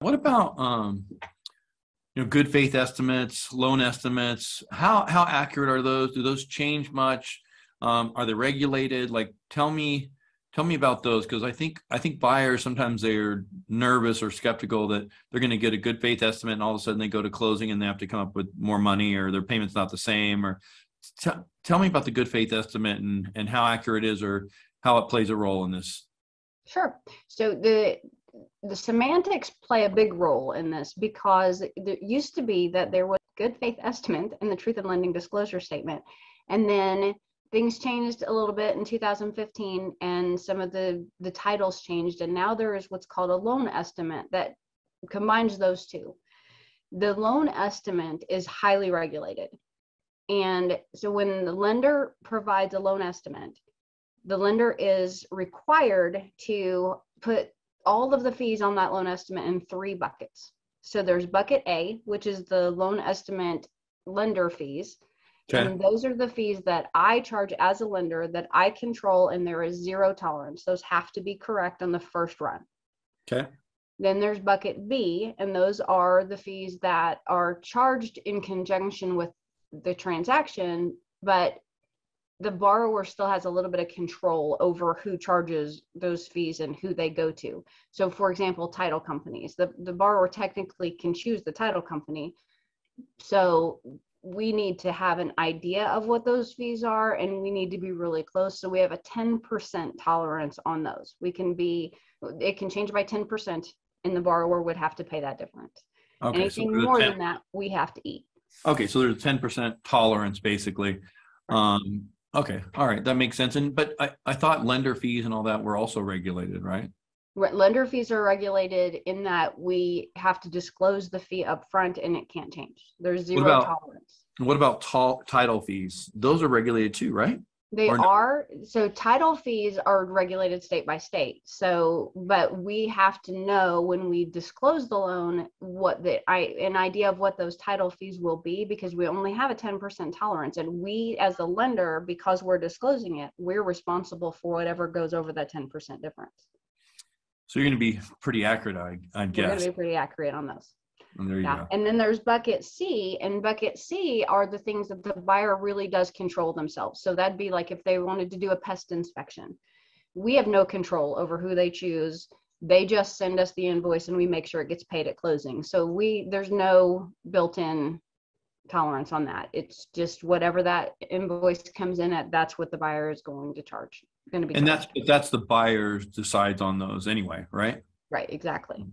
What about um, you know, good faith estimates, loan estimates? How how accurate are those? Do those change much? Um, are they regulated? Like, tell me tell me about those because I think I think buyers sometimes they're nervous or skeptical that they're going to get a good faith estimate and all of a sudden they go to closing and they have to come up with more money or their payment's not the same or t- tell me about the good faith estimate and and how accurate it is or how it plays a role in this. Sure. So the the semantics play a big role in this because there used to be that there was good faith estimate in the truth in lending disclosure statement. And then things changed a little bit in 2015 and some of the the titles changed. And now there is what's called a loan estimate that combines those two. The loan estimate is highly regulated. And so when the lender provides a loan estimate the lender is required to put all of the fees on that loan estimate in three buckets. So there's bucket A, which is the loan estimate lender fees. Okay. And those are the fees that I charge as a lender that I control, and there is zero tolerance. Those have to be correct on the first run. Okay. Then there's bucket B, and those are the fees that are charged in conjunction with the transaction, but the borrower still has a little bit of control over who charges those fees and who they go to. So, for example, title companies, the, the borrower technically can choose the title company. So, we need to have an idea of what those fees are and we need to be really close. So, we have a 10% tolerance on those. We can be, it can change by 10%, and the borrower would have to pay that difference. Okay, Anything so more 10, than that, we have to eat. Okay, so there's a 10% tolerance basically. Um, Okay, all right, that makes sense. And but I, I thought lender fees and all that were also regulated, right? Lender fees are regulated in that we have to disclose the fee up front and it can't change. There's zero about, tolerance. What about tall, title fees? Those are regulated too, right? They no? are. So title fees are regulated state by state. So, but we have to know when we disclose the loan what the I an idea of what those title fees will be because we only have a 10% tolerance. And we as a lender, because we're disclosing it, we're responsible for whatever goes over that 10% difference. So you're going to be pretty accurate, I, I guess. We're going to be pretty accurate on those. And there you yeah. go. And then there's bucket C, and bucket C are the things that the buyer really does control themselves. So that'd be like if they wanted to do a pest inspection. We have no control over who they choose. They just send us the invoice and we make sure it gets paid at closing. So we there's no built-in tolerance on that. It's just whatever that invoice comes in at, that's what the buyer is going to charge. Going to be And charged. that's that's the buyer decides on those anyway, right? Right, exactly.